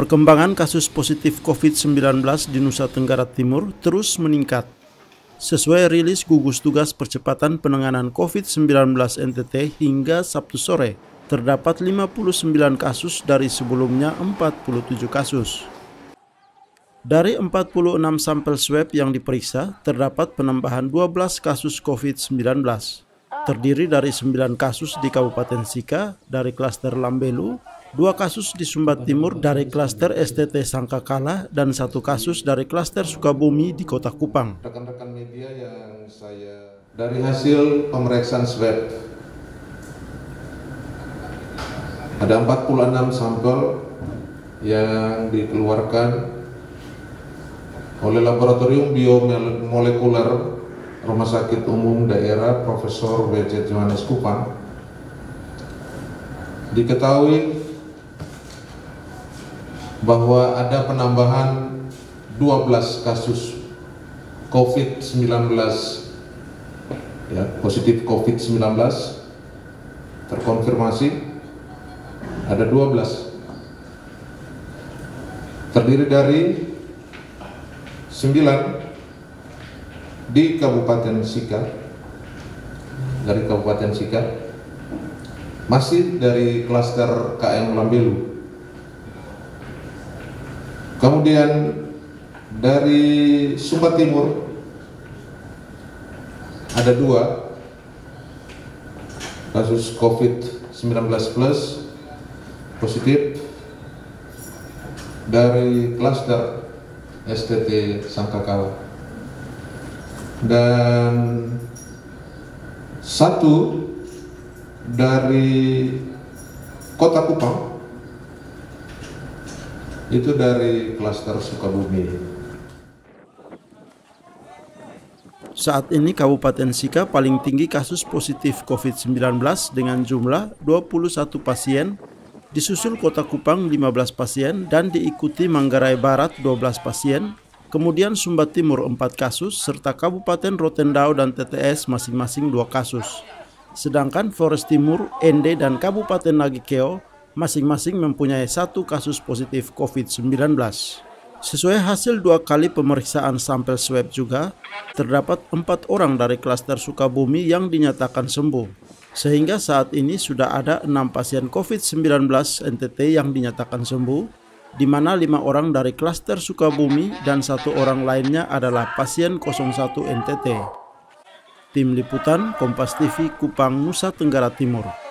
Perkembangan kasus positif COVID-19 di Nusa Tenggara Timur terus meningkat. Sesuai rilis gugus tugas percepatan penanganan COVID-19 NTT hingga Sabtu sore, terdapat 59 kasus dari sebelumnya 47 kasus. Dari 46 sampel swab yang diperiksa, terdapat penambahan 12 kasus COVID-19. Terdiri dari 9 kasus di Kabupaten Sika dari klaster Lambelu, dua kasus di Sumba Timur dari klaster STT Sangkakala dan satu kasus dari klaster Sukabumi di Kota Kupang. Rekan-rekan media yang saya dari hasil pemeriksaan swab ada 46 sampel yang dikeluarkan oleh Laboratorium Biomolekuler Rumah Sakit Umum Daerah Profesor W.J. Johannes Kupang diketahui bahwa ada penambahan 12 kasus COVID-19 ya, positif COVID-19 terkonfirmasi. Ada 12 terdiri dari 9 di Kabupaten Sika. Dari Kabupaten Sika. Masih dari klaster KM Lambelu Kemudian dari Sumba Timur ada dua kasus COVID-19 plus positif dari klaster STT Sangkakala. Dan satu dari Kota Kupang itu dari klaster Sukabumi. Saat ini Kabupaten Sika paling tinggi kasus positif COVID-19 dengan jumlah 21 pasien, disusul Kota Kupang 15 pasien dan diikuti Manggarai Barat 12 pasien, kemudian Sumba Timur 4 kasus serta Kabupaten Rotendao dan TTS masing-masing 2 kasus. Sedangkan Forest Timur, Ende dan Kabupaten Nagikeo masing-masing mempunyai satu kasus positif COVID-19. Sesuai hasil dua kali pemeriksaan sampel swab juga, terdapat empat orang dari klaster Sukabumi yang dinyatakan sembuh. Sehingga saat ini sudah ada enam pasien COVID-19 NTT yang dinyatakan sembuh, di mana lima orang dari klaster Sukabumi dan satu orang lainnya adalah pasien 01 NTT. Tim Liputan Kompas TV Kupang, Nusa Tenggara Timur.